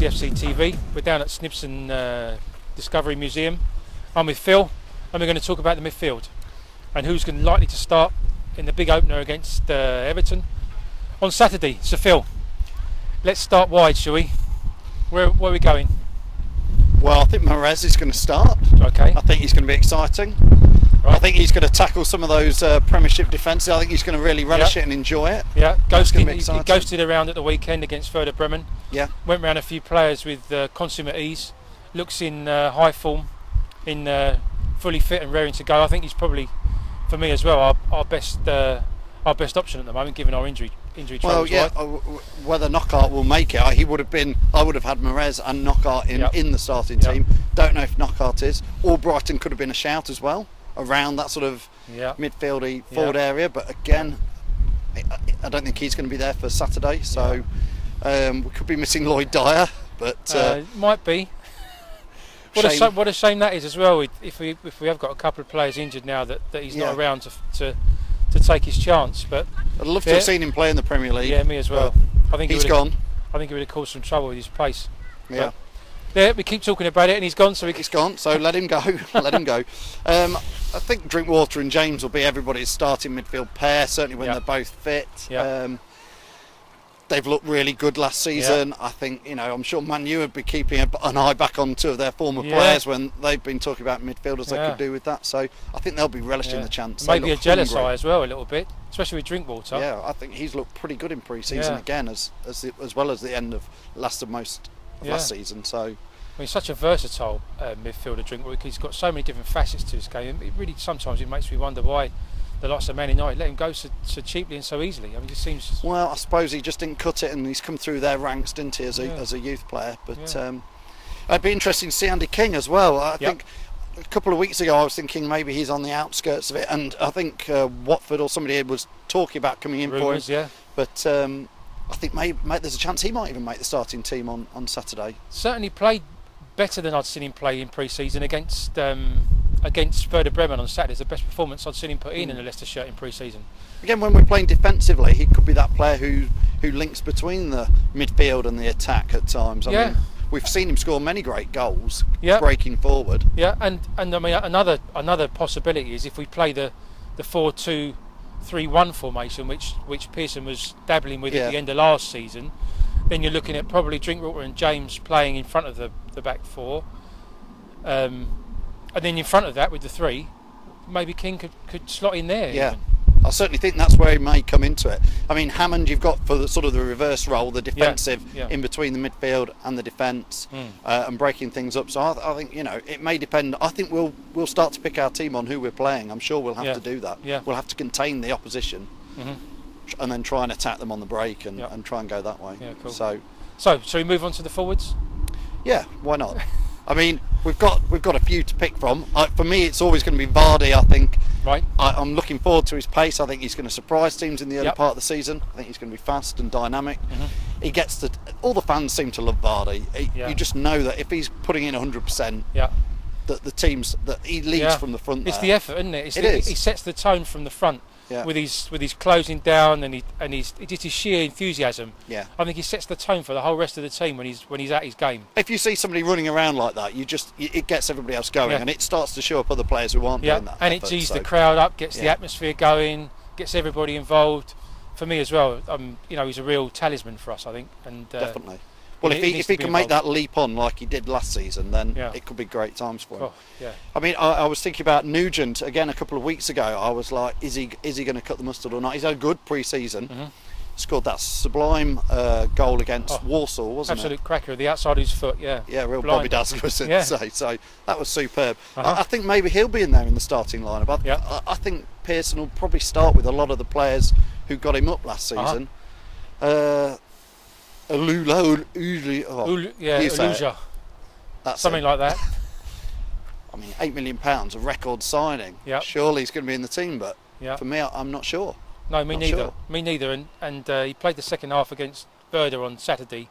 CFC TV. We're down at Snibston uh, Discovery Museum. I'm with Phil, and we're going to talk about the midfield and who's going likely to start in the big opener against uh, Everton on Saturday. So Phil, let's start wide, shall we? Where, where are we going? Well, I think Mahrez is going to start. Okay. I think he's going to be exciting. I think he's going to tackle some of those uh, Premiership defences. I think he's going to really relish Yep. it and enjoy it. Yeah, ghosted, he, he ghosted around at the weekend against Werder Bremen. Yeah. Went round a few players with uh, consummate ease. Looks in uh, high form, in uh, fully fit and raring to go. I think he's probably, for me as well, our, our best uh, our best option at the moment, given our injury injury Well, yeah. right? uh, whether Knockaert will make it, I- he would have been. I would have had Mahrez and Knockaert in, Yep. in the starting Yep. team. Don't know if Knockaert is. Or Brighton could have been a shout as well around that sort of yeah. midfieldy forward area. But again, I, I don't think he's going to be there for Saturday. So um, we could be missing Lloyd Dyer. But uh, Uh, might be. What a, shame. what a shame that is as well. If we if we have got a couple of players injured now that, that he's not around to, to to take his chance. But I'd love to have seen him play in the Premier League. yeah, me as well. I think he He's would've- gone. I think he would have caused some trouble with his pace. Yeah. There, we keep talking about it, and he's gone. So we He's gone, so let him go. let him go. Um, I think Drinkwater and James will be everybody's starting midfield pair, certainly when Yeah. they're both fit. Yeah. Um, they've looked really good last season. I think, you know, I'm sure Man U would be keeping an eye back on two of their former Yeah. players when they've been talking about midfielders they could do with that. So I think they'll be relishing Yeah. the chance. Maybe a jealous hungry. eye as well, a little bit, especially with Drinkwater. Yeah, I think he's looked pretty good in pre-season Yeah. again, as as, the, as well as the end of last of most of Yeah. last season. So I mean, he's such a versatile uh, midfielder, Drinkwater. He's got so many different facets to his game. It really sometimes it makes me wonder why the likes of Man United let him go so, so cheaply and so easily. I mean, it seems Well, I suppose he just didn't cut it, and he's come through their ranks, didn't he, as a Yeah. as a youth player? But Yeah. um, it'd be interesting to see Andy King as well. I Yep. think a couple of weeks ago I was thinking maybe he's on the outskirts of it, and I think uh, Watford or somebody was talking about coming in for him. yeah. But um, I think maybe, maybe there's a chance he might even make the starting team on, on Saturday. Certainly played better than I'd seen him play in pre-season against um, against Werder Bremen on Saturday. It's the best performance I'd seen him put in Mm. in a Leicester shirt in pre-season. Again, when we're playing defensively, he could be that player who who links between the midfield and the attack at times. I Yeah. mean, we've seen him score many great goals, Yeah. breaking forward. Yeah, and and I mean another another possibility is if we play the the four two three one formation, which which Pearson was dabbling with Yeah. at the end of last season, then you're looking at probably Drinkwater and James playing in front of the the back four, um, and then in front of that with the three, maybe King could could slot in there. Yeah. even. I certainly think that's where he may come into it. I mean, Hammond, you've got for the sort of the reverse role, the defensive yeah. in between the midfield and the defence, Mm. uh, and breaking things up. So I, I think you know it may depend. I think we'll we'll start to pick our team on who we're playing. I'm sure we'll have Yeah. to do that. Yeah. We'll have to contain the opposition, Mhm. and then try and attack them on the break and, Yeah. and try and go that way. Yeah, cool. So So shall we move on to the forwards? yeah, why not? I mean, we've got we've got a few to pick from. I, for me, it's always going to be Vardy. I think. Right. I, I'm looking forward to his pace. I think he's going to surprise teams in the early Yep. part of the season. I think he's going to be fast and dynamic. Mhm. He gets the. All the fans seem to love Vardy. He, Yeah. You just know that if he's putting in 100%, Yeah. that the teams that he leads Yeah. from the front. It's there. the effort, isn't it? It's It the, is. He sets the tone from the front Yeah. with his with his closing down and he and his just his sheer enthusiasm. Yeah. I think he sets the tone for the whole rest of the team when he's when he's at his game. If you see somebody running around like that, you just it gets everybody else going, Yeah. and it starts to show up other players who aren't Yeah, doing that. and it effort, G's so- the crowd up, gets the atmosphere going, gets everybody involved. For me as well, um, you know, he's a real talisman for us, I think. And uh, Definitely. Well, if he, if he can make that leap on like he did last season, then Yeah. it could be great times for him. oh, yeah, I mean, I, I was thinking about Nugent again a couple of weeks ago. I was like, is he is he going to cut the mustard or not? He's had a good pre-season. Mhm. Scored that sublime uh, goal against Oh, Warsaw, wasn't it? absolute cracker, the outside of his foot. Yeah? Yeah, real Blind. Bobby Dazzler, as Yeah. say. So that was superb. Uh-huh. I, I think maybe he'll be in there in the starting lineup. I, Yeah. I, I think Pearson will probably start with a lot of the players who got him up last Uh-huh. season. Uh, Ulloa, oh, yeah, that's something it. like that. I mean, eight million pounds, a record signing. Yep. Surely he's going to be in the team, but Yeah. for me, I'm not sure. No, me Not neither. sure. Me neither. And and uh, he played the second half against Werder on Saturday,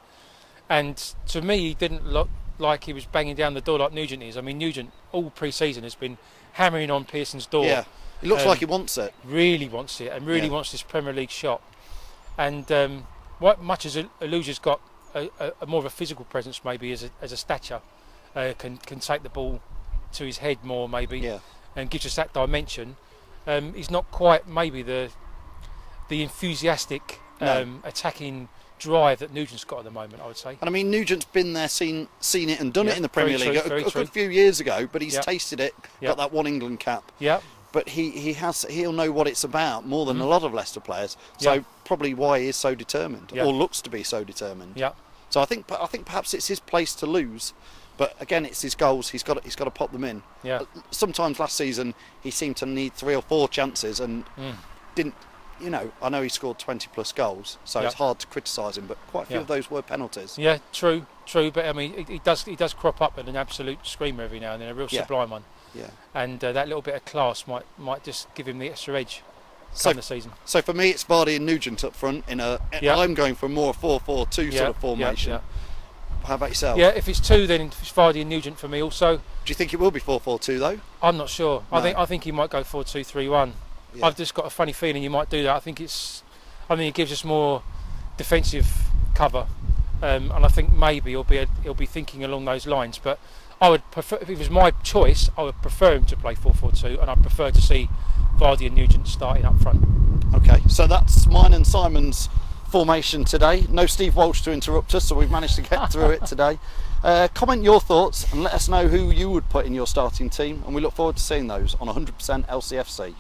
and to me, he didn't look like he was banging down the door like Nugent is. I mean, Nugent all pre-season has been hammering on Pearson's door. Yeah, he looks Um, like he wants it. Really wants it, and really Yeah. wants this Premier League shot. And um, what much as Ulloa's got a, a, a more of a physical presence, maybe as a, as a stature, uh, can can take the ball to his head more, maybe, Yeah. and gives us that dimension. Um, he's not quite maybe the the enthusiastic No. um, attacking drive that Nugent's got at the moment. I would say. And I mean, Nugent's been there, seen seen it, and done Yeah, it in the Premier true, League a- a, a true. good few years ago. But he's Yeah. tasted it, Yeah. got that one England cap. Yeah, But he, he has he'll know what it's about more than a lot of Leicester players. So Mm-hmm. Yeah. probably why he is so determined, Yeah. or looks to be so determined. yeah, So I think I think perhaps it's his place to lose. But again, it's his goals. He's got he's got to pop them in. yeah. Sometimes last season he seemed to need three or four chances and Mm. didn't. You know, I know he scored 20 plus goals, so Yeah. it's hard to criticise him. But quite a few of those were penalties. Yeah, true, true. But I mean, he, he does he does crop up at an absolute screamer every now and then, a real sublime one. Yeah. And uh, that little bit of class might might just give him the extra edge So the season. So for me, it's Vardy and Nugent up front. In a, Yeah. I'm going for a more 4-4-2 Yeah, sort of formation. yeah. How about yourself? Yeah, if it's two, then it's Vardy and Nugent for me. Also, Do you think it will be 4-4-2 though? I'm not sure. I think I think he might go four two three one. Yeah. I've just got a funny feeling he might do that. I think it's, I mean, it gives us more defensive cover, um, and I think maybe he'll be he'll be thinking along those lines. But I would prefer if it was my choice, I would prefer him to play 4 4 2, and I would prefer to see Vardy and Nugent starting up front. Okay, so that's mine and Simon's formation today. No Steve Walsh to interrupt us, so we've managed to get through it today. Uh, comment your thoughts and let us know who you would put in your starting team, and we look forward to seeing those on 100% LCFC.